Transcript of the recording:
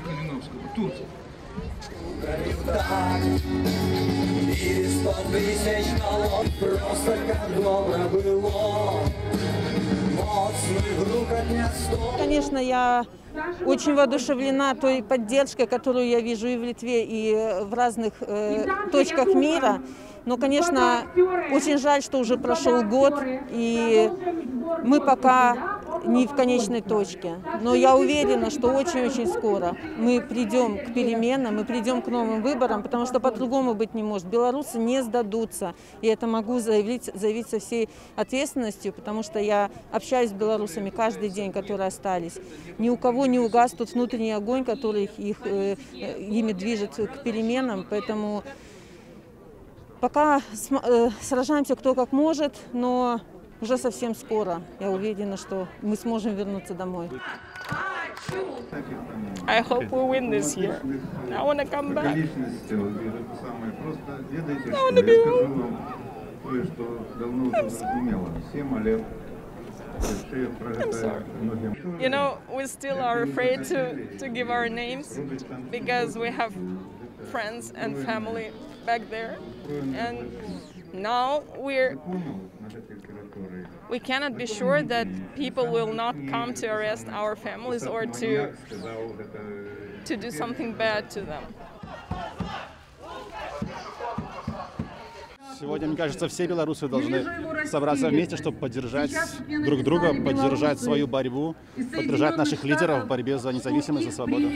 Калиновского. Турция. И сто тысяч налог просто как добре было. Моцный грукот не сто. Конечно, я очень воодушевлена той поддержкой, которую я вижу и в Литве, и в разных э, точках мира. Но, конечно, очень жаль, что уже прошел год, и мы пока не в конечной точке. Но я уверена, что очень-очень скоро мы придем к переменам, мы придем к новым выборам, потому что по-другому быть не может. Белорусы не сдадутся. И это могу заявить, заявить со всей ответственностью, потому что я общаюсь с белорусами каждый день, которые остались. Ни у кого не угас тот внутренний огонь, который их, их, э, э, ими движет к переменам. Поэтому Пока э, сражаемся кто как может, но уже совсем скоро я уверена, что мы сможем вернуться домой. I hope we win this year. I want to come back. Личность, вот, и это самое просто. Ведайте, No, что не я беру. скажу вам кое-что давно уже зрозуміло. Сім лет. Ще про це многим. You know, we still are afraid to, to give our names because we have friends and family back there. And now we're На такій території. we cannot be sure that people will not come to arrest our families or to, to do something bad to them. Сегодня, мне кажется, все белорусы должны собраться вместе, чтобы поддержать друг друга, поддержать свою борьбу, поддержать наших лидеров в борьбе за независимость, за свободу.